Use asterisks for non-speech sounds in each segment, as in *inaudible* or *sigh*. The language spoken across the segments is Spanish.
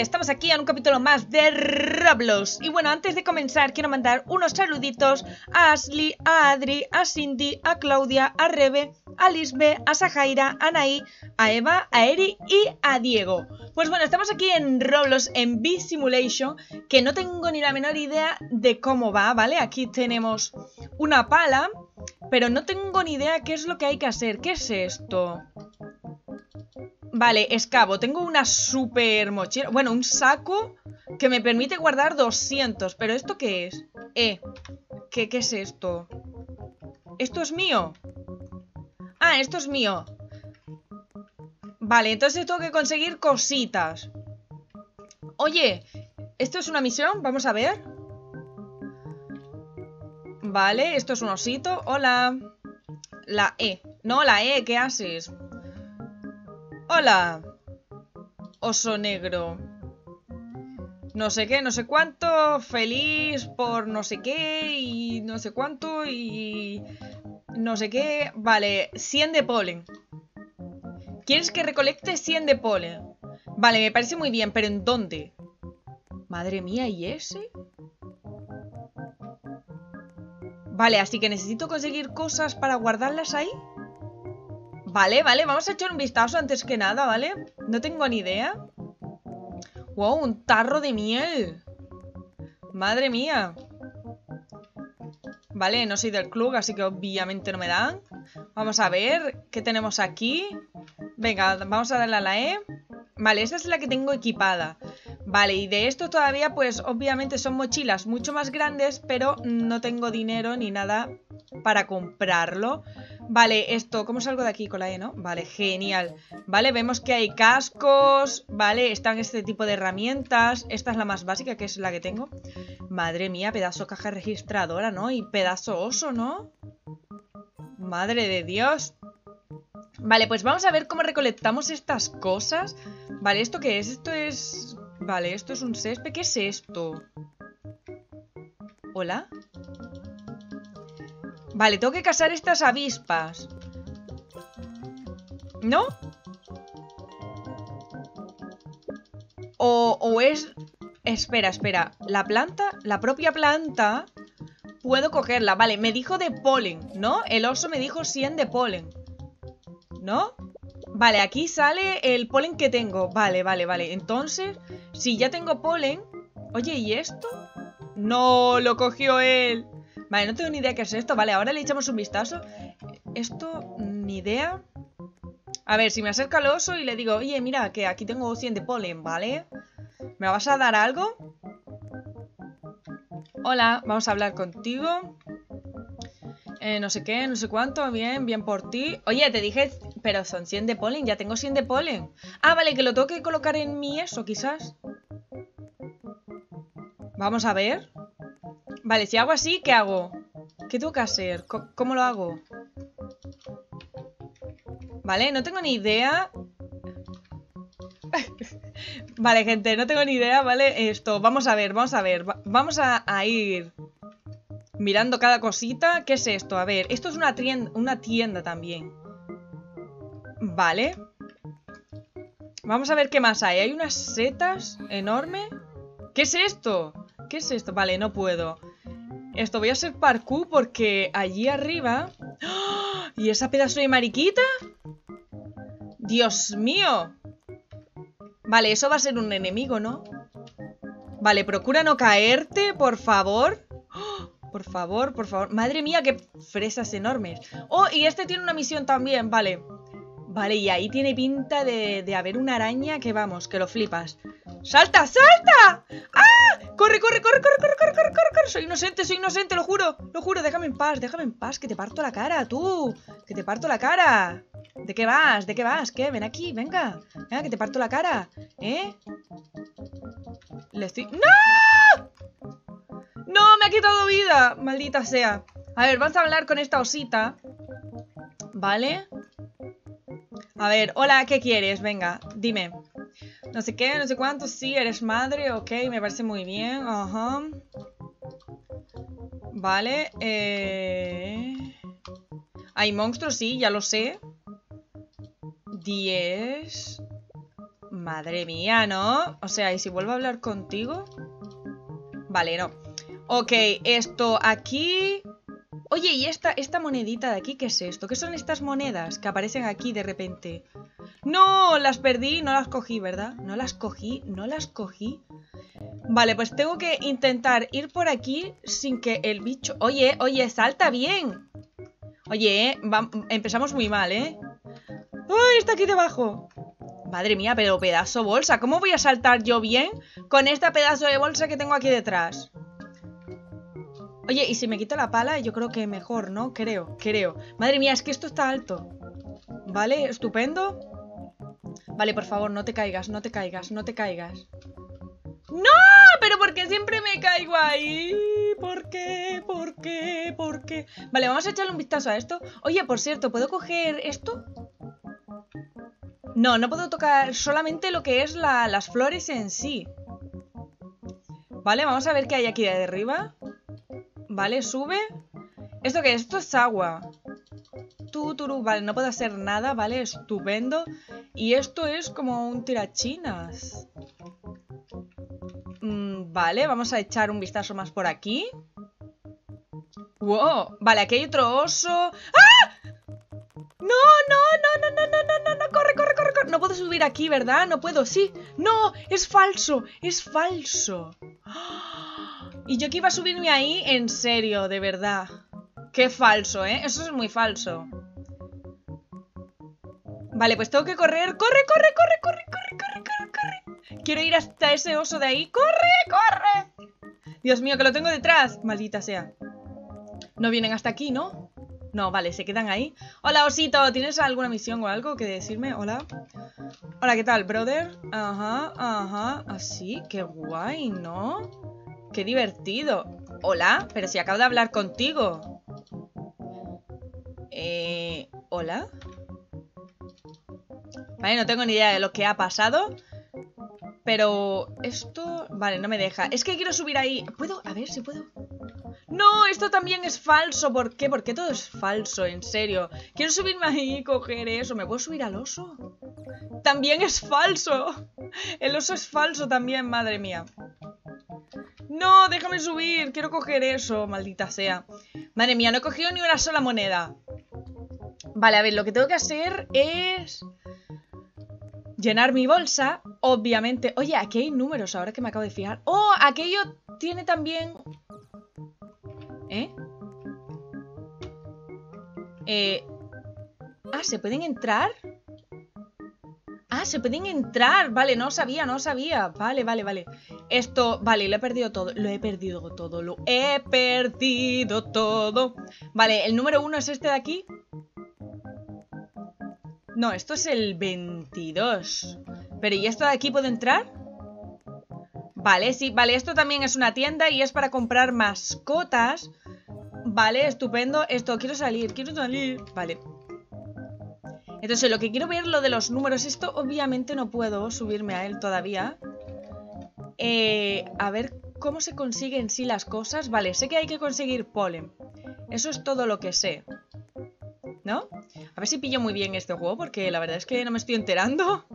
Estamos aquí en un capítulo más de Roblox. Y bueno, antes de comenzar, quiero mandar unos saluditos a Ashley, a Adri, a Cindy, a Claudia, a Rebe, a Lisbe, a Sajaira, a Naí, a Eva, a Eri y a Diego. Pues bueno, estamos aquí en Roblox, en B-Simulation, que no tengo ni la menor idea de cómo va, ¿vale? Aquí tenemos una pala, pero no tengo ni idea qué es lo que hay que hacer. ¿Qué es esto? Vale, escabo. Tengo una super mochila. Bueno, un saco que me permite guardar 200. ¿Pero esto qué es? Eh, ¿qué, qué es esto? ¿Esto es mío? Ah, esto es mío. Vale, entonces tengo que conseguir cositas. Oye, ¿esto es una misión? Vamos a ver. Vale, esto es un osito. Hola. La E. No, la E, ¿qué haces? Hola, oso negro. No sé qué, no sé cuánto, feliz por no sé qué y no sé cuánto y no sé qué. Vale, 100 de polen. ¿Quieres que recolecte 100 de polen? Vale, me parece muy bien, pero ¿en dónde? Madre mía, ¿y ese? Vale, así que necesito conseguir cosas para guardarlas ahí. Vale, vale, vamos a echar un vistazo antes que nada, ¿vale? No tengo ni idea. ¡Wow! Un tarro de miel. Madre mía. Vale, no soy del club, así que obviamente no me dan. Vamos a ver qué tenemos aquí. Venga, vamos a darle a la E. Vale, esa es la que tengo equipada. Vale, y de esto todavía, pues obviamente son mochilas mucho más grandes, pero no tengo dinero ni nada para comprarlo. Vale, esto, ¿cómo salgo de aquí con la E, no? Vale, genial. Vale, vemos que hay cascos, vale, están este tipo de herramientas. Esta es la más básica, que es la que tengo. Madre mía, pedazo caja registradora, ¿no? Y pedazo oso, ¿no? Madre de Dios. Vale, pues vamos a ver cómo recolectamos estas cosas. Vale, ¿esto qué es? Esto es... Vale, esto es un césped. ¿Qué es esto? ¿Hola? Vale, tengo que cazar estas avispas. ¿No? O, o es... Espera, espera. La planta, la propia planta, puedo cogerla. Vale, me dijo de polen, ¿no? El oso me dijo 100 de polen. ¿No? Vale, aquí sale el polen que tengo. Vale, vale, vale. Entonces, si ya tengo polen... Oye, ¿y esto? No, lo cogió él. Vale, no tengo ni idea qué es esto. Vale, ahora le echamos un vistazo. Esto, ni idea. A ver, si me acerca al oso y le digo, oye, mira, que aquí tengo 100 de polen, ¿vale? ¿Me vas a dar algo? Hola, vamos a hablar contigo. Eh, no sé qué, no sé cuánto, bien, bien por ti. Oye, te dije, pero son 100 de polen, ya tengo 100 de polen. Ah, vale, que lo tengo que colocar en mi eso, quizás. Vamos a ver. Vale, si hago así, ¿qué hago? ¿Qué tengo que hacer? ¿Cómo, lo hago? Vale, no tengo ni idea. *laughs* vale, gente, no tengo ni idea, ¿vale? Esto, vamos a ver, vamos a ver. vamos a, ir mirando cada cosita. ¿Qué es esto? A ver, esto es una tienda, una tienda también. Vale. Vamos a ver qué más hay. Hay unas setas enormes. ¿Qué es esto? ¿Qué es esto? Vale, no puedo. Esto voy a hacer parkour porque allí arriba... ¡Ah! ¿Y esa pedazo de mariquita? ¡Dios mío! Vale, eso va a ser un enemigo, ¿no? Vale, procura no caerte, por favor. ¡Ah! Por favor, por favor. Madre mía, qué fresas enormes. Oh, y este tiene una misión también, vale. Vale, y ahí tiene pinta de, de haber una araña que vamos, que lo flipas. ¡Salta, salta! ¡Ah! ¡Corre, corre, corre, corre, corre, corre, corre, corre, corre! Soy inocente, soy inocente, lo juro, lo juro, déjame en paz, déjame en paz, que te parto la cara, tú. Que te parto la cara. ¿De qué vas? ¿De qué vas? ¿Qué? Ven aquí, venga. Venga, que te parto la cara. ¿Eh? Le estoy... ¡No! ¡No! Me ha quitado vida. Maldita sea. A ver, vamos a hablar con esta osita. ¿Vale? A ver, hola, ¿qué quieres? Venga, dime. No sé qué, no sé cuánto, sí, eres madre, ok, me parece muy bien, ajá. Vale, eh... Hay monstruos, sí, ya lo sé. 10. Madre mía, ¿no? O sea, ¿y si vuelvo a hablar contigo? Vale, no. Ok, esto aquí... Oye, ¿y esta, monedita de aquí qué es esto? ¿Qué son estas monedas que aparecen aquí de repente? ¡No! Las perdí, no las cogí, ¿verdad? No las cogí, no las cogí. Vale, pues tengo que intentar ir por aquí sin que el bicho... Oye, oye, salta bien. Oye, empezamos muy mal, ¿eh? ¡Ay, está aquí debajo! Madre mía, pero pedazo bolsa. ¿Cómo voy a saltar yo bien con esta pedazo de bolsa que tengo aquí detrás? Oye, y si me quito la pala, yo creo que mejor, ¿no? Creo, creo. Madre mía, es que esto está alto. Vale, estupendo. Vale, por favor, no te caigas, no te caigas, no te caigas. ¡No! Pero ¿por qué siempre me caigo ahí? ¿Por qué? ¿Por qué? ¿Por qué? Vale, vamos a echarle un vistazo a esto. Oye, por cierto, ¿puedo coger esto? No, no puedo tocar solamente lo que es las flores en sí. Vale, vamos a ver qué hay aquí de arriba. Vale, sube. ¿Esto qué es? Esto es agua. Tuturu, vale, no puedo hacer nada, vale, estupendo. Y esto es como un tirachinas. Mm, vale, vamos a echar un vistazo más por aquí. Wow, vale, aquí hay otro oso. ¡Ah! No, no, no, no, no, no, no, no, corre, corre, corre, corre. No puedo subir aquí, ¿verdad? No puedo, sí. No, es falso, es falso. Y yo que iba a subirme ahí, en serio, de verdad. Qué falso, ¿eh? Eso es muy falso. Vale, pues tengo que correr. ¡Corre, corre, corre, corre, corre, corre, corre, corre! Quiero ir hasta ese oso de ahí. ¡Corre, corre! Dios mío, que lo tengo detrás. Maldita sea. No vienen hasta aquí, ¿no? No, vale, se quedan ahí. Hola, osito. ¿Tienes alguna misión o algo que decirme? Hola. Hola, ¿qué tal, brother? Ajá, ajá. Así, qué guay, ¿no? Qué divertido. Hola, pero si acabo de hablar contigo. Eh... ¿Hola? Vale, no tengo ni idea de lo que ha pasado. Pero esto... Vale, no me deja. Es que quiero subir ahí. ¿Puedo? A ver si puedo. No, esto también es falso. ¿Por qué? Porque todo es falso, en serio. Quiero subirme ahí y coger eso. ¿Me puedo subir al oso? También es falso. El oso es falso también, madre mía. No, déjame subir. Quiero coger eso, maldita sea. Madre mía, no he cogido ni una sola moneda. Vale, a ver, lo que tengo que hacer es... Llenar mi bolsa, obviamente. Oye, aquí hay números ahora que me acabo de fijar. ¡Oh! Aquello tiene también... ¿Eh? Eh... Ah, ¿se pueden entrar? Ah, se pueden entrar. Vale, no sabía, no sabía. Vale, vale, vale. Esto, vale, lo he perdido todo. Lo he perdido todo, lo he perdido todo. Vale, el número uno es este de aquí. No, esto es el 22. Pero ¿y esto de aquí puede entrar? Vale, sí, vale, esto también es una tienda y es para comprar mascotas. Vale, estupendo. Esto, quiero salir, quiero salir. Vale. Entonces, lo que quiero ver lo de los números. Esto obviamente no puedo subirme a él todavía. Eh, a ver cómo se consiguen sí las cosas. Vale, sé que hay que conseguir polen. Eso es todo lo que sé. ¿No? A ver si pillo muy bien este juego, porque la verdad es que no me estoy enterando.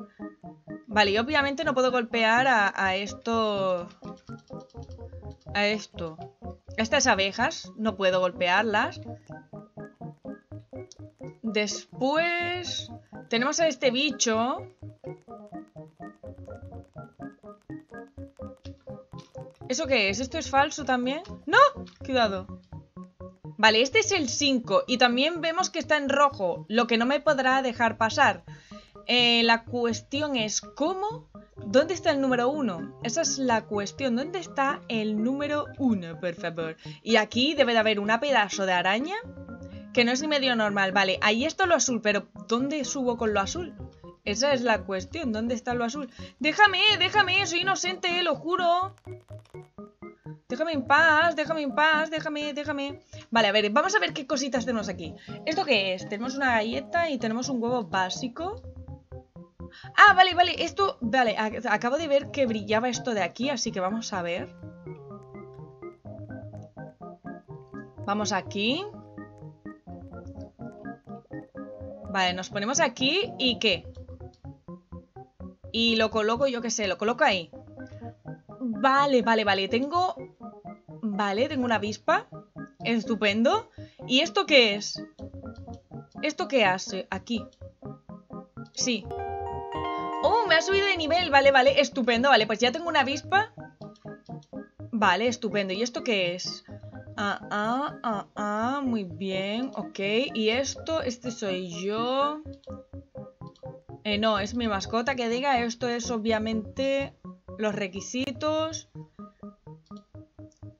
Vale, y obviamente no puedo golpear a, a esto... A esto. Estas abejas, no puedo golpearlas. Después... Tenemos a este bicho. ¿Eso qué es? ¿Esto es falso también? ¡No! Cuidado. Vale, este es el 5 y también vemos que está en rojo, lo que no me podrá dejar pasar. Eh, la cuestión es, ¿cómo? ¿Dónde está el número 1? Esa es la cuestión. ¿Dónde está el número 1, por favor? Y aquí debe de haber una pedazo de araña que no es ni medio normal. Vale, ahí está lo azul, pero ¿dónde subo con lo azul? Esa es la cuestión, ¿dónde está lo azul? Déjame, déjame, soy inocente, lo juro. Déjame en paz, déjame en paz, déjame, déjame. Vale, a ver, vamos a ver qué cositas tenemos aquí. ¿Esto qué es? Tenemos una galleta y tenemos un huevo básico. Ah, vale, vale, esto... Vale, acabo de ver que brillaba esto de aquí, así que vamos a ver. Vamos aquí. Vale, nos ponemos aquí y ¿qué? Y lo coloco, yo qué sé, lo coloco ahí. Vale, vale, vale. Tengo... Vale, tengo una avispa. Estupendo. ¿Y esto qué es? ¿Esto qué hace? Aquí. Sí. ¡Oh! Me ha subido de nivel. Vale, vale. Estupendo. Vale, pues ya tengo una avispa. Vale, estupendo. ¿Y esto qué es? Ah, ah, ah, ah. Muy bien. Ok. ¿Y esto? Este soy yo. Eh, no, es mi mascota que diga. Esto es obviamente los requisitos.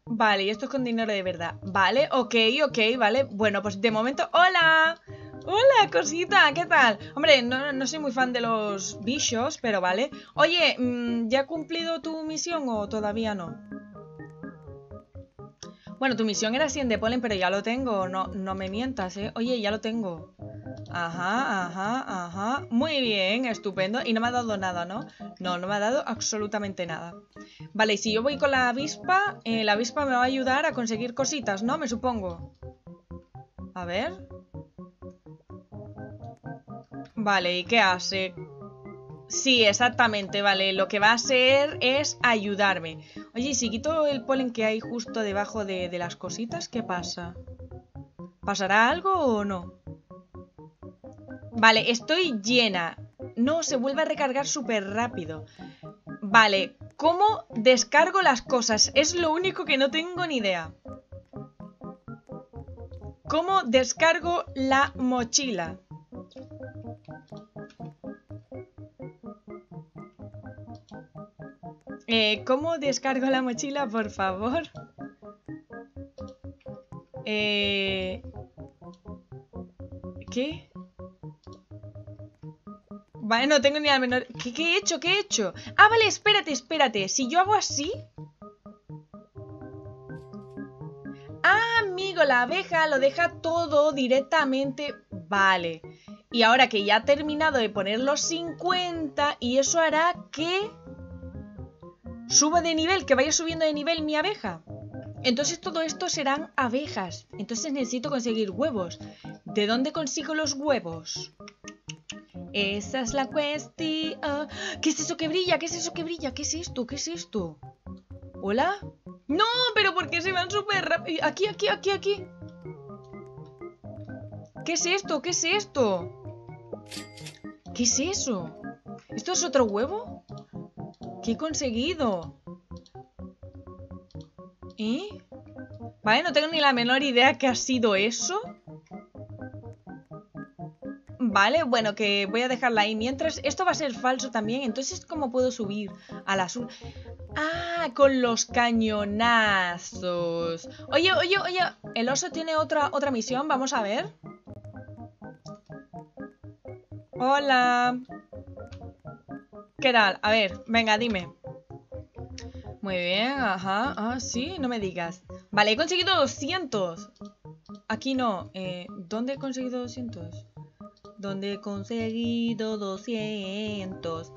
Vale, y esto es con dinero de verdad. Vale, ok, ok, vale. Bueno, pues de momento... ¡Hola! Hola, cosita, ¿qué tal? Hombre, no, soy muy fan de los bichos, pero vale. Oye, mm, ¿ya ha cumplido tu misión o todavía no? Bueno, tu misión era 100 de polen, pero ya lo tengo. No, no me mientas, ¿eh? Oye, ya lo tengo. Ajá, ajá, ajá. Muy bien, estupendo. Y no me ha dado nada, ¿no? No, no me ha dado absolutamente nada. Vale, y si yo voy con la avispa, eh, la avispa me va a ayudar a conseguir cositas, ¿no? Me supongo. A ver. Vale, ¿y qué hace? Sí, exactamente, vale. Lo que va a hacer es ayudarme. Oye, ¿y si quito el polen que hay justo debajo de, las cositas, qué pasa? ¿Pasará algo o no? Vale, estoy llena. No, se vuelve a recargar súper rápido. Vale, ¿cómo descargo las cosas? Es lo único que no tengo ni idea. ¿Cómo descargo la mochila? Eh, ¿Cómo descargo la mochila, por favor? Eh... ¿Qué? Vale, no tengo ni la menor... ¿Qué, ¿Qué, he hecho? ¿Qué he hecho? Ah, vale, espérate, espérate. Si yo hago así... Ah, amigo, la abeja lo deja todo directamente... Vale. Y ahora que ya ha terminado de poner los 50, y eso hará que suba de nivel, que vaya subiendo de nivel mi abeja. Entonces todo esto serán abejas. Entonces necesito conseguir huevos. ¿De dónde consigo los huevos? Esa es la cuestión. ¿Qué es eso que brilla? ¿Qué es eso que brilla? ¿Qué es esto? ¿Qué es esto? ¿Hola? No, pero ¿por qué se van súper rápido? Aquí, aquí, aquí, aquí. ¿Qué es esto? ¿Qué es esto? ¿Qué es eso? ¿Esto es otro huevo? ¿Qué he conseguido? ¿Eh? Vale, no tengo ni la menor idea qué ha sido eso. Vale, bueno, que voy a dejarla ahí. Mientras, esto va a ser falso también. Entonces, ¿cómo puedo subir al azul? Ah, con los cañonazos. Oye, oye, oye, el oso tiene otra, otra misión. Vamos a ver. Hola. ¿Qué tal? A ver, venga, dime. Muy bien, ajá. Ah, sí, no me digas. Vale, he conseguido 200. Aquí no. Eh, ¿Dónde he conseguido 200? ¿Dónde he conseguido 200?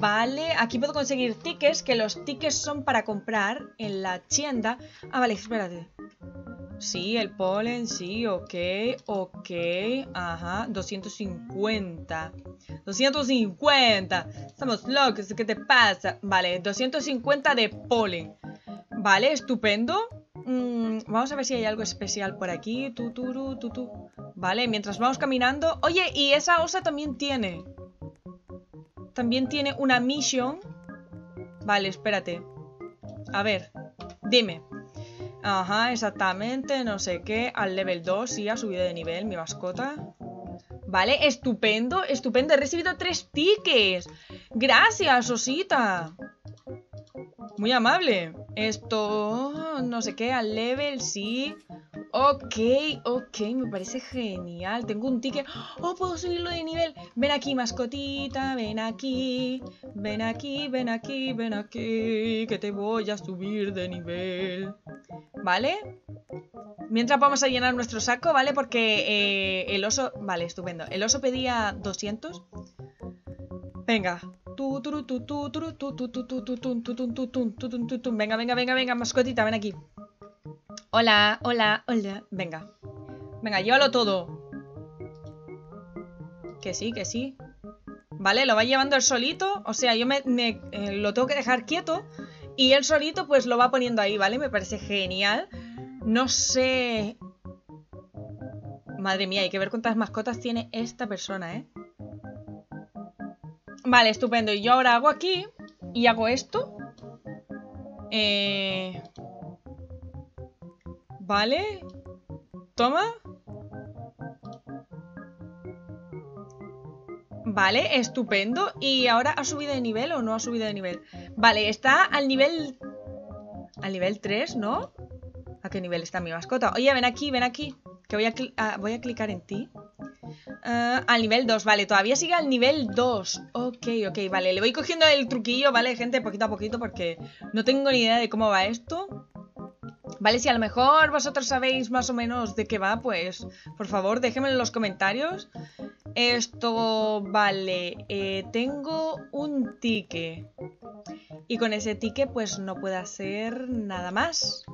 Vale, aquí puedo conseguir tickets, que los tickets son para comprar en la tienda. Ah, vale, espérate. Sí, el polen, sí, ok, ok, ajá, 250. 250. Estamos locos, ¿qué te pasa? Vale, 250 de polen. Vale, estupendo. Mm, vamos a ver si hay algo especial por aquí. Vale, mientras vamos caminando... Oye, y esa osa también tiene... También tiene una misión. Vale, espérate. A ver, dime. Ajá, exactamente, no sé qué. Al level 2, sí, ha subido de nivel mi mascota. Vale, estupendo, estupendo. He recibido tres tickets. Gracias, Osita. Muy amable. Esto, no sé qué, al level, sí. Ok, ok, me parece genial. Tengo un ticket. Oh, puedo subirlo de nivel. Ven aquí, mascotita, ven aquí. Ven aquí, ven aquí, ven aquí. Que te voy a subir de nivel. ¿Vale? Mientras vamos a llenar nuestro saco, ¿vale? Porque el oso... Vale, estupendo. El oso pedía 200. Venga. Venga, venga, venga, venga, mascotita, ven aquí. Hola, hola, hola. Venga. Venga, llévalo todo. Que sí, que sí. ¿Vale? Lo va llevando él solito. O sea, yo me, eh, lo tengo que dejar quieto. Y él solito pues lo va poniendo ahí, ¿vale? Me parece genial. No sé... Madre mía, hay que ver cuántas mascotas tiene esta persona, ¿eh? Vale, estupendo. Y yo ahora hago aquí y hago esto. Eh... Vale. Toma. Vale, estupendo. ¿Y ahora ha subido de nivel o no ha subido de nivel? Vale, está al nivel... Al nivel 3, ¿no? ¿A qué nivel está mi mascota? Oye, ven aquí, ven aquí. Que voy a, ah, voy a clicar en ti. Ah, al nivel 2, vale, todavía sigue al nivel 2 Ok, ok, vale, le voy cogiendo el truquillo, ¿vale, gente? Poquito a poquito porque no tengo ni idea de cómo va esto Vale, si a lo mejor vosotros sabéis más o menos de qué va, pues por favor déjenmelo en los comentarios esto, vale, eh, tengo un ticket. Y con ese ticket pues no puedo hacer nada más,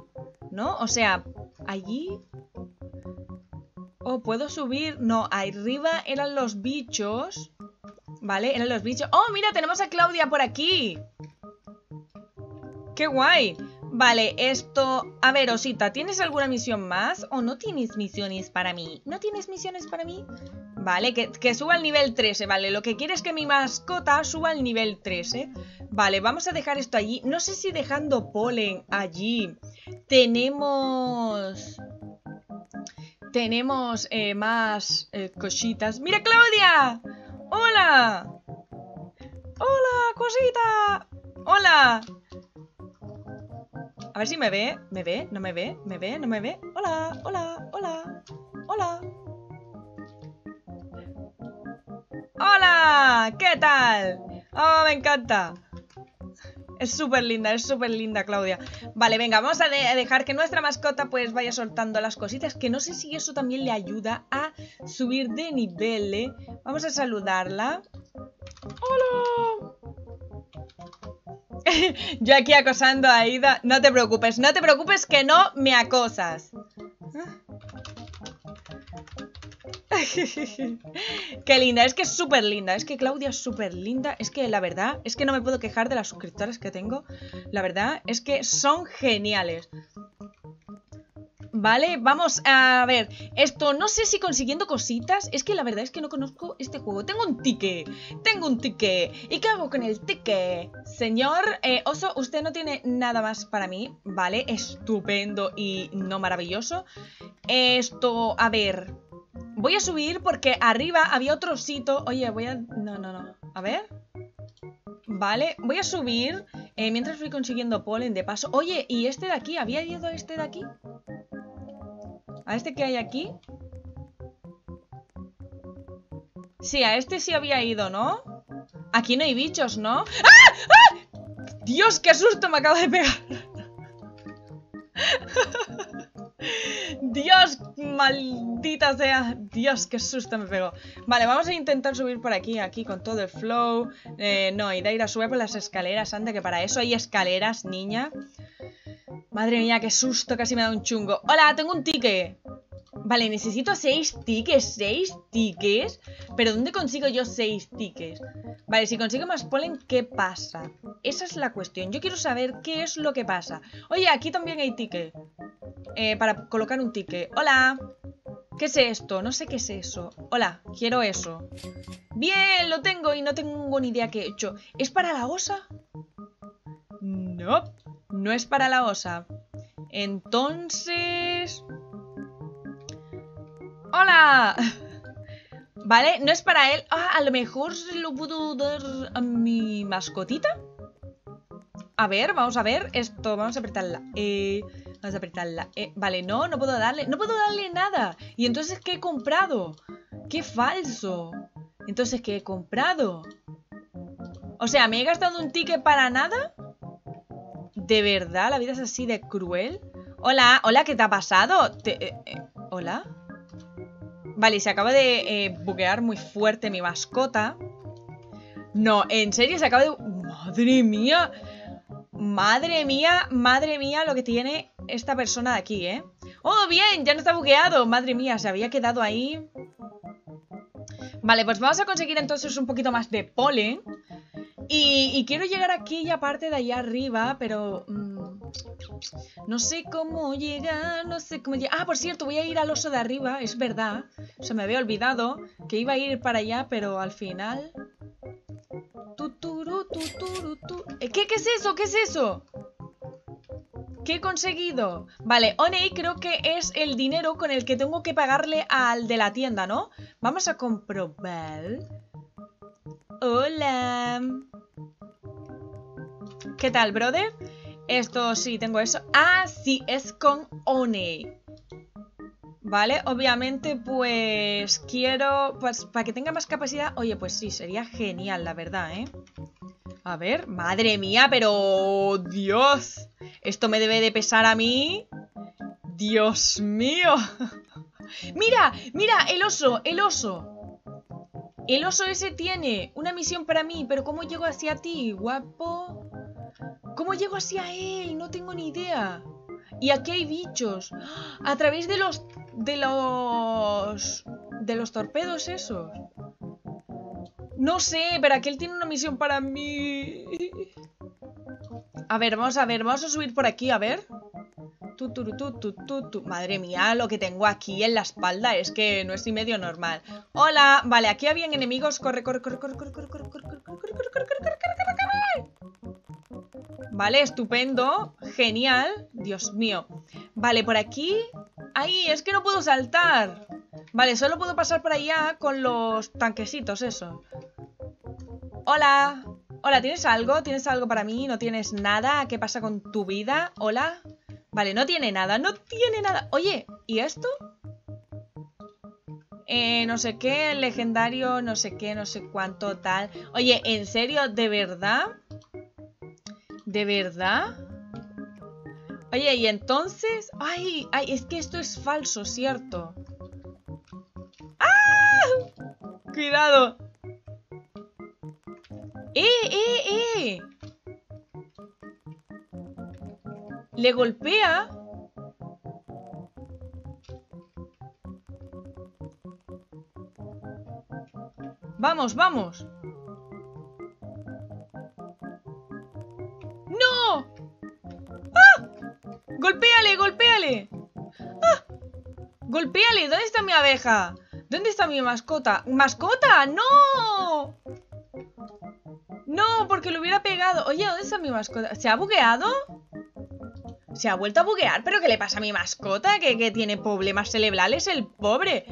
¿no? O sea, allí... Oh, ¿puedo subir? No, arriba eran los bichos. ¿Vale? Eran los bichos. ¡Oh, mira! Tenemos a Claudia por aquí. ¡Qué guay! Vale, esto... A ver, Osita, ¿tienes alguna misión más? ¿O no tienes misiones para mí? ¿No tienes misiones para mí? Vale, que, suba al nivel 13, vale. Lo que quiere es que mi mascota suba al nivel 13. Vale, vamos a dejar esto allí. No sé si dejando polen allí tenemos... Tenemos eh, más eh, cositas. ¡Mira, Claudia! ¡Hola! ¡Hola, cosita! ¡Hola! A ver si me ve. ¿Me ve? ¿No me ve? ¿Me ve? ¿No me ve? ¡Hola! ¡Hola! ¡Hola! ¡Hola! ¡Hola! ¿Qué tal? ¡Oh, me encanta! Es súper linda, es súper linda, Claudia. Vale, venga, vamos a, dejar que nuestra mascota pues vaya soltando las cositas, que no sé si eso también le ayuda a subir de nivel, ¿eh? Vamos a saludarla. ¡Hola! *laughs* Yo aquí acosando a Aida. No te preocupes, no te preocupes que no me acosas. *laughs* Qué linda, es que es súper linda Es que Claudia es súper linda Es que la verdad, es que no me puedo quejar de las suscriptoras que tengo La verdad, es que son geniales Vale, vamos a ver Esto, no sé si consiguiendo cositas Es que la verdad es que no conozco este juego Tengo un ticket, tengo un ticket ¿Y qué hago con el ticket? Señor eh, Oso, usted no tiene nada más para mí Vale, estupendo y no maravilloso Esto, a ver Voy a subir porque arriba había otro sitio. Oye, voy a... No, no, no. A ver. Vale, voy a subir eh, mientras voy consiguiendo polen de paso. Oye, ¿y este de aquí? ¿Había ido este de aquí? ¿A este que hay aquí? Sí, a este sí había ido, ¿no? Aquí no hay bichos, ¿no? ¡Ah! ¡Ah! ¡Dios, qué susto me acaba de pegar! *laughs* Dios, maldita sea. Dios, qué susto me pegó. Vale, vamos a intentar subir por aquí, aquí con todo el flow. Eh, no, Idaira sube por las escaleras, anda, que para eso hay escaleras, niña. Madre mía, qué susto, casi me da un chungo. Hola, tengo un ticket. Vale, necesito seis tickets, seis tickets. Pero ¿dónde consigo yo seis tickets? Vale, si consigo más polen, ¿qué pasa? Esa es la cuestión. Yo quiero saber qué es lo que pasa. Oye, aquí también hay ticket. Eh, para colocar un ticket. Hola. ¿Qué es esto? No sé qué es eso. Hola, quiero eso. Bien, lo tengo y no tengo ni idea qué he hecho. ¿Es para la osa? No, no es para la osa. Entonces... ¡Hola! *laughs* Vale, no es para él. Ah, a lo mejor se lo puedo dar a mi mascotita. A ver, vamos a ver esto. Vamos a apretarla. Eh, vamos a apretarla. Eh, vale, no, no puedo darle. No puedo darle nada. ¿Y entonces qué he comprado? ¡Qué falso! Entonces, ¿qué he comprado? O sea, ¿me he gastado un ticket para nada? ¿De verdad? ¿La vida es así de cruel? Hola, hola, ¿qué te ha pasado? Eh, eh, ¿Hola? Vale, se acaba de buguear muy fuerte mi mascota. No, en serio, se acaba de... ¡Madre mía! Madre mía, madre mía lo que tiene esta persona de aquí, ¿eh? ¡Oh, bien! Ya no está bugueado. Madre mía, se había quedado ahí. Vale, pues vamos a conseguir entonces un poquito más de polen. Y, quiero llegar aquí y aparte de allá arriba, pero... Mm, no sé cómo llegar, no sé cómo llegar... Ah, por cierto, voy a ir al oso de arriba, es verdad. Se me había olvidado que iba a ir para allá, pero al final... Eh, ¿Qué, ¿Qué es eso? ¿Qué es eso? ¿Qué he conseguido? Vale, Oney creo que es el dinero con el que tengo que pagarle al de la tienda, ¿no? Vamos a comprobar. Hola. ¿Qué tal, brother? Esto sí, tengo eso. Ah, sí, es con Oney. Vale, obviamente, pues quiero... Pues para que tenga más capacidad... Oye, pues sí, sería genial, la verdad, ¿eh? A ver, madre mía, pero... Dios. Esto me debe de pesar a mí. Dios mío. *laughs* mira, mira, el oso, el oso. El oso ese tiene una misión para mí, pero ¿cómo llego hacia ti, guapo? ¿Cómo llego así a él? No tengo ni idea. Y aquí hay bichos. ¡Ah! A través de los... De los... De los torpedos esos. No sé, pero aquí él tiene una misión para mí. A ver, vamos a ver, vamos a subir por aquí, a ver. Tu, tu, tu, Madre mía, lo que tengo aquí en la espalda es que no es estoy medio normal. Hola, vale, aquí habían enemigos. Corre, corre, corre, corre, corre, corre, corre, corre, Vale, estupendo, genial. Dios mío. Vale, por aquí. ¡Ay! Es que no puedo saltar. Vale, solo puedo pasar por allá con los tanquecitos, eso. Hola. Hola, ¿tienes algo? ¿Tienes algo para mí? ¿No tienes nada? ¿Qué pasa con tu vida? Hola. Vale, no tiene nada, no tiene nada. Oye, ¿y esto? Eh, no sé qué, legendario, no sé qué, no sé cuánto, tal. Oye, ¿en serio? ¿De verdad? ¿De verdad? Oye, y entonces... Ay, ay, es que esto es falso, ¿cierto? ¡Ah! Cuidado. ¡Eh, eh, eh! Le golpea. Vamos, vamos. ¡Golpéale! ¿Dónde está mi abeja? ¿Dónde está mi mascota? ¿Mascota? ¡No! No, porque lo hubiera pegado. Oye, ¿dónde está mi mascota? ¿Se ha bugueado? Se ha vuelto a buguear. ¿Pero qué le pasa a mi mascota? ¿Que, tiene problemas cerebrales el pobre?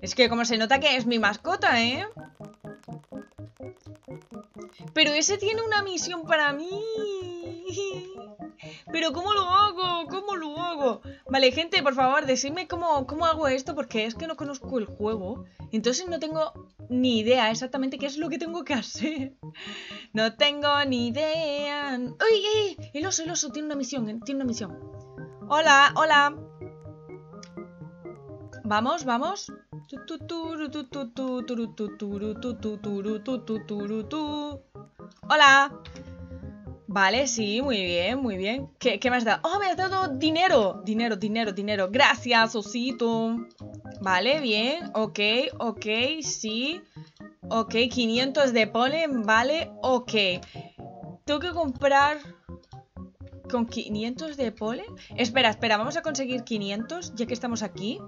Es que como se nota que es mi mascota, ¿eh? Pero ese tiene una misión para mí. Pero ¿cómo lo hago? Vale, gente, por favor, decidme cómo, cómo hago esto porque es que no conozco el juego. Entonces no tengo ni idea exactamente qué es lo que tengo que *laughs* hacer. No tengo ni idea. ¡Uy, El oso, el oso tiene una misión, tiene una misión. Hola, hola. Vamos, vamos. Hola. Vale, sí, muy bien, muy bien. ¿Qué, qué me has dado? ¡Oh, me has dado dinero! Dinero, dinero, dinero. Gracias, osito. Vale, bien. Ok, ok, sí. Ok, 500 de polen, vale. Ok. Tengo que comprar... ¿Con 500 de polen? Espera, espera, vamos a conseguir 500 ya que estamos aquí.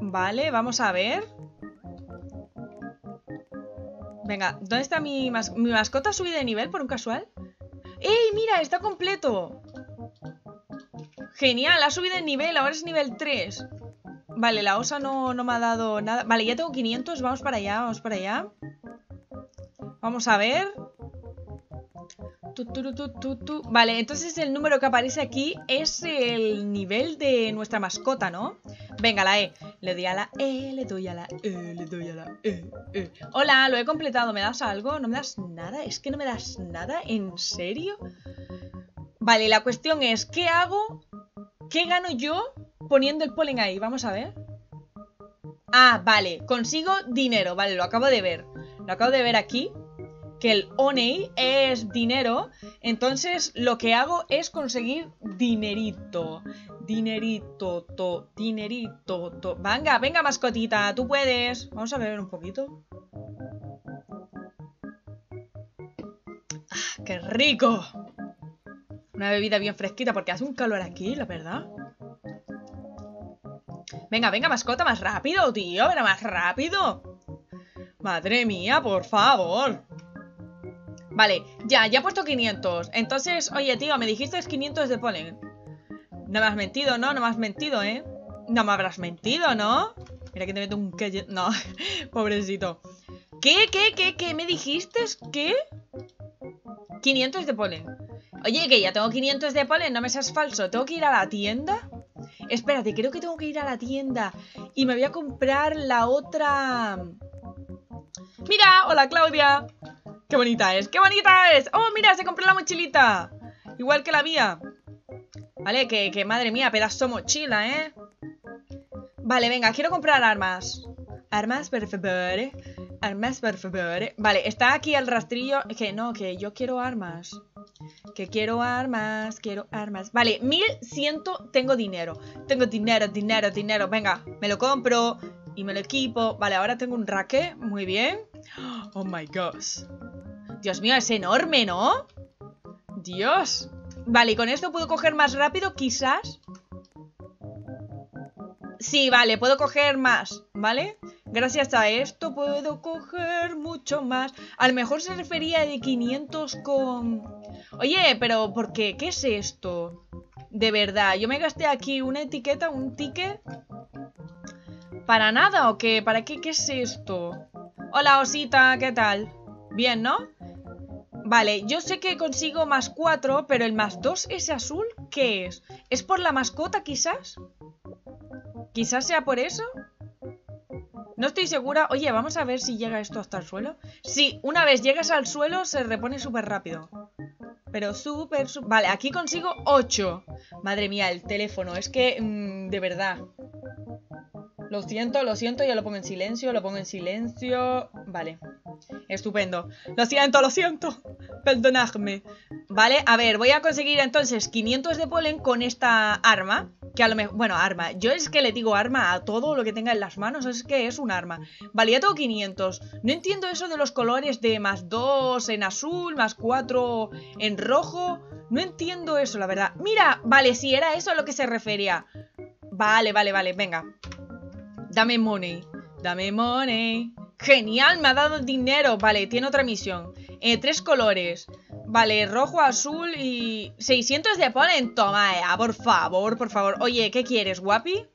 Vale, vamos a ver. Venga, ¿dónde está mi, mi mascota subida de nivel por un casual? ¡Ey, mira! Está completo. Genial, ha subido de nivel, ahora es nivel 3. Vale, la osa no, no me ha dado nada. Vale, ya tengo 500, vamos para allá, vamos para allá. Vamos a ver. Vale, entonces el número que aparece aquí es el nivel de nuestra mascota, ¿no? Venga, la E. Le doy a la E, le doy a la E, le doy a la E, E. Hola, lo he completado. ¿Me das algo? ¿No me das nada? ¿Es que no me das nada? ¿En serio? Vale, la cuestión es, ¿qué hago? ¿Qué gano yo poniendo el polen ahí? Vamos a ver. Ah, vale, consigo dinero. Vale, lo acabo de ver. Lo acabo de ver aquí que el Oney es dinero, entonces lo que hago es conseguir dinerito. Dinerito, to, dinerito, to. Venga, venga, mascotita, tú puedes. Vamos a beber un poquito. ¡Ah, qué rico! Una bebida bien fresquita porque hace un calor aquí, la verdad. Venga, venga, mascota, más rápido, tío. Venga, más rápido. Madre mía, por favor. Vale, ya, ya he puesto 500. Entonces, oye, tío, me dijiste 500 de polen. No me has mentido, ¿no? No me has mentido, ¿eh? No me habrás mentido, ¿no? Mira que te meto un... *laughs* No, pobrecito. ¿Qué, qué, qué, qué? ¿Me dijiste? ¿Qué? 500 de polen. Oye, que ya tengo 500 de polen, no me seas falso. ¿Tengo que ir a la tienda? Espérate, creo que tengo que ir a la tienda. Y me voy a comprar la otra... ¡Mira! ¡Hola, Claudia! ¡Qué bonita es! ¡Qué bonita es! ¡Oh, mira! Se compró la mochilita. Igual que la mía. Vale, que, madre mía, pedazo mochila, ¿eh? Vale, venga, quiero comprar armas. Armas, por favor. Armas, por favor. Vale, está aquí el rastrillo. Que no, que yo quiero armas. Que quiero armas, quiero armas. Vale, 1100 tengo dinero. Tengo dinero, dinero, dinero. Venga, me lo compro y me lo equipo. Vale, ahora tengo un raque. Muy bien. Oh my gosh. Dios mío, es enorme, ¿no? Dios. Vale, ¿y con esto puedo coger más rápido? Quizás. Sí, vale, puedo coger más, ¿vale? Gracias a esto puedo coger mucho más. A lo mejor se refería de 500 con... Oye, pero ¿por qué? ¿Qué es esto? De verdad, yo me gasté aquí una etiqueta, un ticket... ¿Para nada o qué? ¿Para qué? ¿Qué es esto? Hola, Osita, ¿qué tal? Bien, ¿no? Vale, yo sé que consigo más 4, pero el más 2 ese azul, ¿qué es? ¿Es por la mascota quizás? ¿Quizás sea por eso? No estoy segura. Oye, vamos a ver si llega esto hasta el suelo. Sí, una vez llegas al suelo se repone súper rápido. Pero súper, súper... Vale, aquí consigo 8. Madre mía, el teléfono. Es que, mm, de verdad. Lo siento, lo siento, ya lo pongo en silencio, lo pongo en silencio. Vale. Estupendo. Lo siento, lo siento. Perdonadme. Vale, a ver, voy a conseguir entonces 500 de polen con esta arma. Que a lo mejor... Bueno, arma. Yo es que le digo arma a todo lo que tenga en las manos. Es que es un arma. Vale, ya tengo 500. No entiendo eso de los colores de más 2 en azul, más 4 en rojo. No entiendo eso, la verdad. Mira, vale, si era eso a lo que se refería. Vale, vale, vale, venga. Dame money. Dame money. Genial, me ha dado dinero. Vale, tiene otra misión. Eh, tres colores. Vale, rojo, azul y... 600 de polen. Toma, por favor, por favor. Oye, ¿qué quieres, guapi?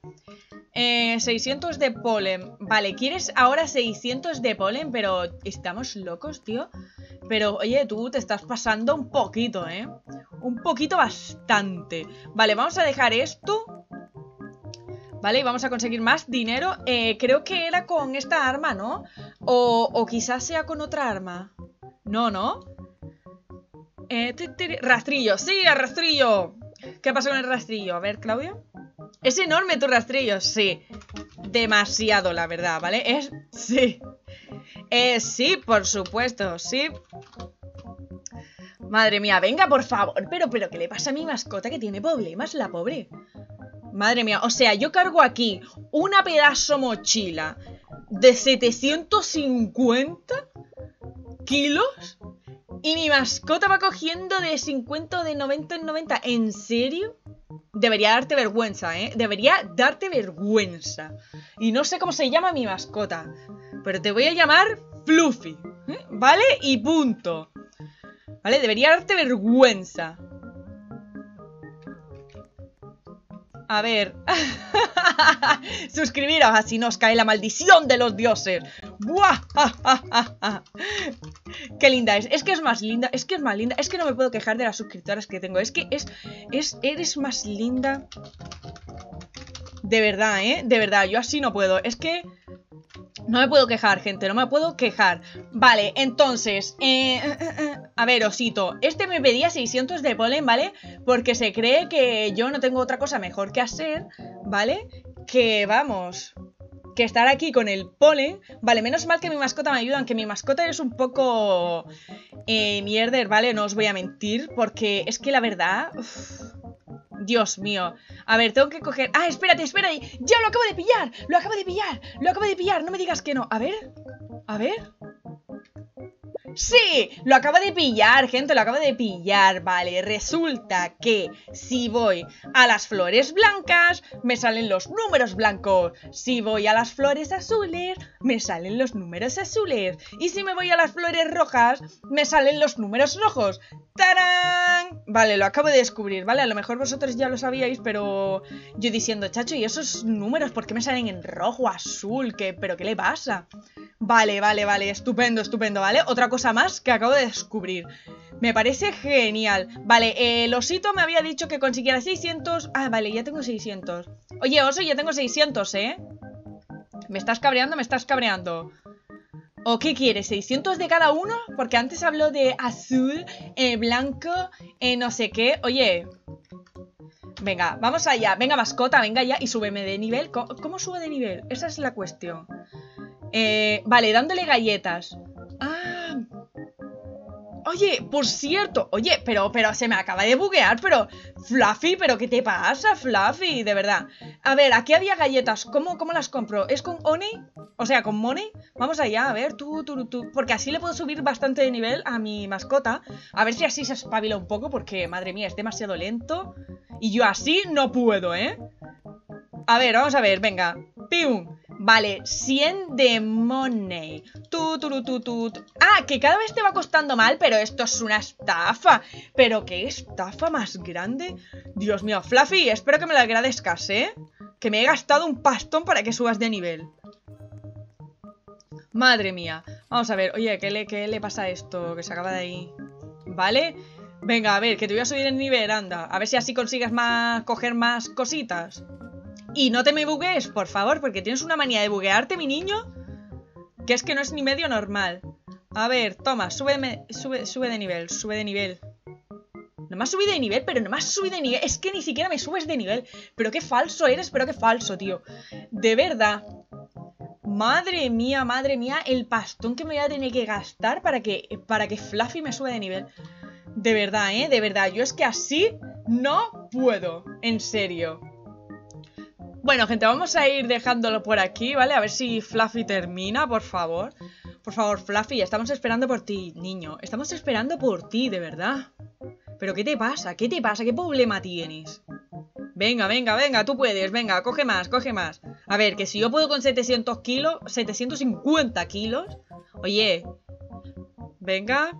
Eh, 600 de polen. Vale, ¿quieres ahora 600 de polen? Pero estamos locos, tío. Pero, oye, tú te estás pasando un poquito, ¿eh? Un poquito bastante. Vale, vamos a dejar esto ¿Vale? Y vamos a conseguir más dinero. Eh, creo que era con esta arma, ¿no? O, quizás sea con otra arma. No, ¿no? Eh, rastrillo, sí, el rastrillo. ¿Qué pasa con el rastrillo? A ver, Claudia. Es enorme tu rastrillo, sí. Demasiado, la verdad, ¿vale? Es... Sí. Eh, sí, por supuesto, sí. Madre mía, venga, por favor. Pero, pero, ¿qué le pasa a mi mascota que tiene problemas, la pobre? Madre mía, o sea, yo cargo aquí una pedazo mochila de 750 kilos y mi mascota va cogiendo de 50 o de 90 en 90. ¿En serio? Debería darte vergüenza, ¿eh? Debería darte vergüenza. Y no sé cómo se llama mi mascota, pero te voy a llamar Fluffy, ¿eh? ¿vale? Y punto. ¿Vale? Debería darte vergüenza. A ver. *laughs* Suscribiros, así nos cae la maldición de los dioses. ¡Buah! ¡Qué linda es! Es que es más linda, es que es más linda. Es que no me puedo quejar de las suscriptoras que tengo. Es que es, es, eres más linda. De verdad, ¿eh? De verdad, yo así no puedo. Es que no me puedo quejar, gente, no me puedo quejar Vale, entonces eh, eh, eh, A ver, osito Este me pedía 600 de polen, ¿vale? Porque se cree que yo no tengo otra cosa mejor que hacer ¿Vale? Que vamos que estar aquí con el polen Vale, menos mal que mi mascota me ayuda Aunque mi mascota es un poco mierder, ¿vale? No os voy a mentir Porque es que la verdad Dios mío. A ver, tengo que coger... Ah, espérate, espérate. Ya lo acabo de pillar. Lo acabo de pillar. Lo acabo de pillar. No me digas que no. A ver. A ver. ¡Sí! Lo acabo de pillar, gente, lo acabo de pillar, vale. Resulta que si voy a las flores blancas, me salen los números blancos. Si voy a las flores azules, me salen los números azules. Y si me voy a las flores rojas, me salen los números rojos. ¡Tarán! Vale, lo acabo de descubrir, ¿vale? A lo mejor vosotros ya lo sabíais, pero yo diciendo, chacho, ¿y esos números por qué me salen en rojo, azul? ¿Qué, ¿Pero qué le pasa? Vale, vale, vale, estupendo, estupendo, ¿vale? Otra cosa más que acabo de descubrir. Me parece genial. Vale, el osito me había dicho que consiguiera 600... Ah, vale, ya tengo 600. Oye, oso, ya tengo 600, ¿eh? Me estás cabreando, me estás cabreando. ¿O qué quieres? ¿600 de cada uno? Porque antes habló de azul, eh, blanco, eh, no sé qué. Oye... Venga, vamos allá. Venga, mascota, venga ya y súbeme de nivel. ¿Cómo, ¿Cómo subo de nivel? Esa es la cuestión. Eh, vale, dándole galletas. Oye, por cierto, oye, pero, pero se me acaba de buguear, pero... Fluffy, ¿pero qué te pasa, Fluffy? De verdad. A ver, aquí había galletas. ¿Cómo, cómo las compro? ¿Es con Honey? O sea, con Money. Vamos allá, a ver, tú, tú, tú. Porque así le puedo subir bastante de nivel a mi mascota. A ver si así se espabila un poco, porque, madre mía, es demasiado lento. Y yo así no puedo, ¿eh? A ver, vamos a ver, venga. ¡Pium! Vale, 100 de money. Tu, tu, tu, tu, Ah, que cada vez te va costando mal, pero esto es una estafa. ¿Pero qué estafa más grande? Dios mío, Fluffy, espero que me lo agradezcas, ¿eh? Que me he gastado un pastón para que subas de nivel. Madre mía. Vamos a ver, oye, ¿qué le, qué le pasa a esto que se acaba de ahí? ¿Vale? Venga, a ver, que te voy a subir el nivel, anda. A ver si así consigues más, coger más cositas. Y no te me bugues, por favor, porque tienes una manía de buguearte, mi niño. Que es que no es ni medio normal. A ver, toma, sube, sube de nivel, sube de nivel. No me has subido de nivel, pero no me has subido de nivel. Es que ni siquiera me subes de nivel. Pero qué falso eres, pero qué falso, tío. De verdad. Madre mía, madre mía, el pastón que me voy a tener que gastar para que, para que Fluffy me sube de nivel. De verdad, ¿eh? De verdad. Yo es que así no puedo. En serio. Bueno, gente, vamos a ir dejándolo por aquí, ¿vale? A ver si Fluffy termina, por favor. Por favor, Fluffy, estamos esperando por ti, niño. Estamos esperando por ti, de verdad. ¿Pero qué te pasa? ¿Qué te pasa? ¿Qué problema tienes? Venga, venga, venga, tú puedes. Venga, coge más, coge más. A ver, que si yo puedo con 700 kilos, 750 kilos... Oye, venga.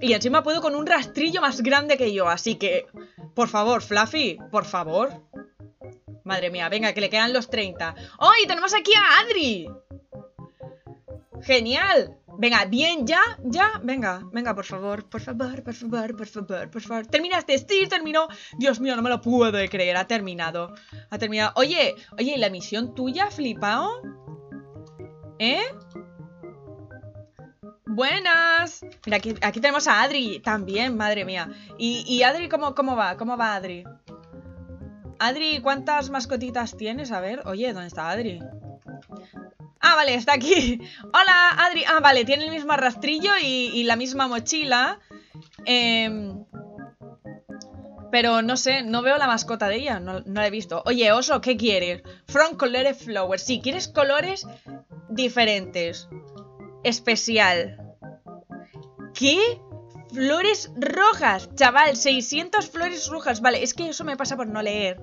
Y encima puedo con un rastrillo más grande que yo, así que... Por favor, Fluffy, por favor. Madre mía, venga, que le quedan los 30. ¡Ay, tenemos aquí a Adri! ¡Genial! Venga, bien, ya, ya, venga, venga, por favor, por favor, por favor, por favor, por favor. ¿Terminaste? Sí, terminó. Dios mío, no me lo puedo creer, ha terminado. Ha terminado. Oye, oye, ¿y la misión tuya, flipao? ¿Eh? Buenas. Mira, aquí, aquí tenemos a Adri también, madre mía. ¿Y, y Adri cómo, cómo va? ¿Cómo va Adri? Adri, ¿cuántas mascotitas tienes? A ver, oye, ¿dónde está Adri? Ah, vale, está aquí. *laughs* Hola, Adri. Ah, vale, tiene el mismo rastrillo y, la misma mochila. Em, pero no sé, no veo la mascota de ella, no, la he visto. Oye, oso, ¿qué quieres? From Color Flowers. Sí, quieres colores diferentes. Especial. ¿Qué? Flores rojas, chaval, 600 flores rojas. Vale, es que eso me pasa por no leer.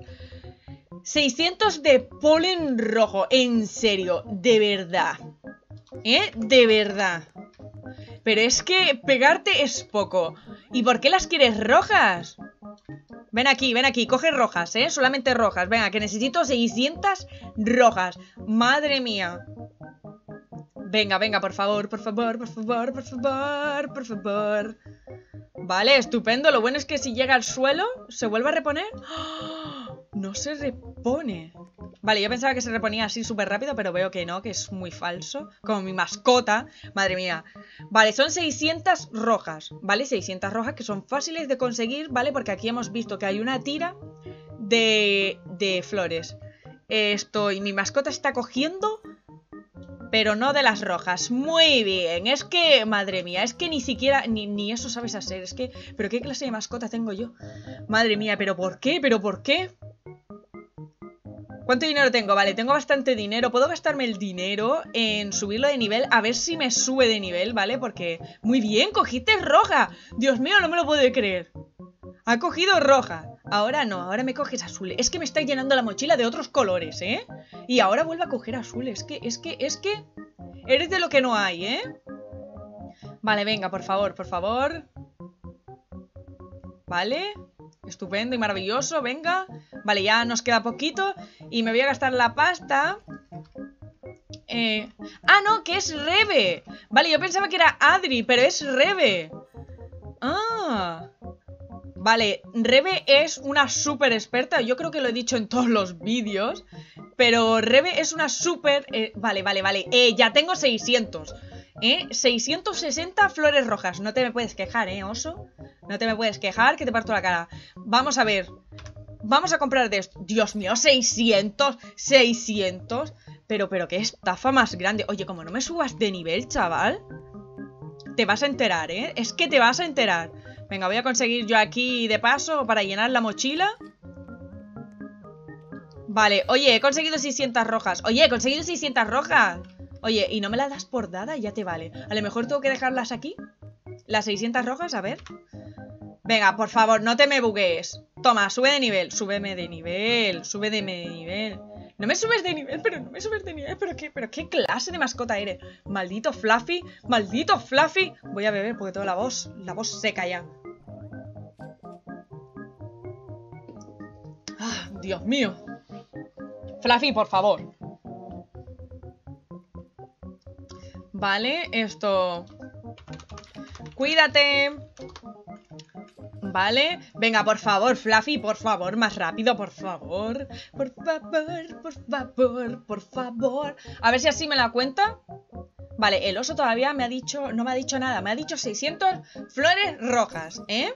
600 de polen rojo, en serio, de verdad. ¿Eh? De verdad. Pero es que pegarte es poco. ¿Y por qué las quieres rojas? Ven aquí, ven aquí, coge rojas, ¿eh? Solamente rojas. Venga, que necesito 600 rojas. Madre mía. Venga, venga, por favor, por favor, por favor, por favor, por favor. Vale, estupendo. Lo bueno es que si llega al suelo, ¿se vuelve a reponer? ¡Oh! No se repone. Vale, yo pensaba que se reponía así súper rápido, pero veo que no, que es muy falso. Como mi mascota. Madre mía. Vale, son 600 rojas, ¿vale? 600 rojas que son fáciles de conseguir, ¿vale? Porque aquí hemos visto que hay una tira de, de flores. Esto, y mi mascota está cogiendo Pero no de las rojas. Muy bien. Es que, madre mía, es que ni siquiera, ni, ni eso sabes hacer. Es que, ¿pero qué clase de mascota tengo yo? Madre mía, ¿pero por qué? ¿Pero por qué? ¿Cuánto dinero tengo? Vale, tengo bastante dinero. Puedo gastarme el dinero en subirlo de nivel. A ver si me sube de nivel, ¿vale? Porque... Muy bien, cogiste roja. Dios mío, no me lo puedo creer. Ha cogido roja. Ahora no, ahora me coges azul. Es que me está llenando la mochila de otros colores, ¿eh? Y ahora vuelve a coger azul. Es que, es que, es que... Eres de lo que no hay, ¿eh? Vale, venga, por favor, por favor. Vale. Estupendo y maravilloso, venga. Vale, ya nos queda poquito. Y me voy a gastar la pasta. Eh... Ah, no, que es Rebe. Vale, yo pensaba que era Adri, pero es Rebe. Ah. Vale, Rebe es una súper experta. Yo creo que lo he dicho en todos los vídeos. Pero Rebe es una súper... Eh, vale, vale, vale. Eh, ya tengo 600. ¿Eh? 660 flores rojas. No te me puedes quejar, ¿eh, oso? No te me puedes quejar que te parto la cara. Vamos a ver. Vamos a comprar de esto. Dios mío, 600. 600. Pero, pero qué estafa más grande. Oye, como no me subas de nivel, chaval. Te vas a enterar, ¿eh? Es que te vas a enterar. Venga, voy a conseguir yo aquí de paso para llenar la mochila. Vale, oye, he conseguido 600 rojas. Oye, he conseguido 600 rojas. Oye, ¿y no me las das por dada? Ya te vale. A lo mejor tengo que dejarlas aquí. Las 600 rojas, a ver. Venga, por favor, no te me bugues. Toma, sube de nivel. Súbeme de nivel. Sube de nivel. No me subes de nivel, pero no me subes de nivel. ¿Pero qué, pero qué clase de mascota eres? Maldito Fluffy. Maldito Fluffy. Voy a beber porque tengo la voz, la voz seca ya. Ah, Dios mío. Fluffy, por favor. Vale, esto... Cuídate. ¿Vale? Venga, por favor, Fluffy, por favor, más rápido, por favor. Por favor, por favor, por favor. A ver si así me la cuenta. Vale, el oso todavía me ha dicho, no me ha dicho nada, me ha dicho 600 flores rojas, ¿eh?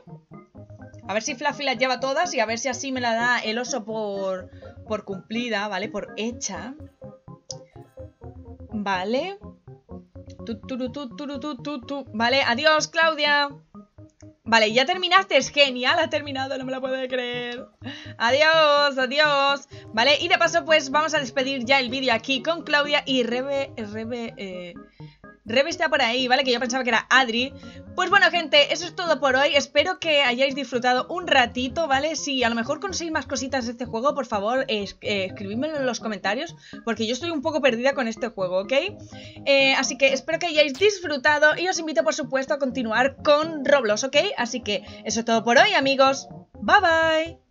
A ver si Fluffy las lleva todas y a ver si así me la da el oso por, por cumplida, ¿vale? Por hecha. Vale. Vale, adiós, Claudia. Vale, ya terminaste, es genial, ha terminado, no me lo puedo creer Adiós, adiós Vale, y de paso pues vamos a despedir ya el vídeo aquí con Claudia y Rebe, Rebe, eh, Rebe está por ahí, ¿vale? Que yo pensaba que era Adri. Pues bueno, gente, eso es todo por hoy. Espero que hayáis disfrutado un ratito, ¿vale? Si a lo mejor conseguís más cositas de este juego, por favor, eh, escribidmelo en los comentarios, porque yo estoy un poco perdida con este juego, ¿ok? Eh, así que espero que hayáis disfrutado y os invito, por supuesto, a continuar con Roblox, ¿ok? Así que eso es todo por hoy, amigos. Bye, bye.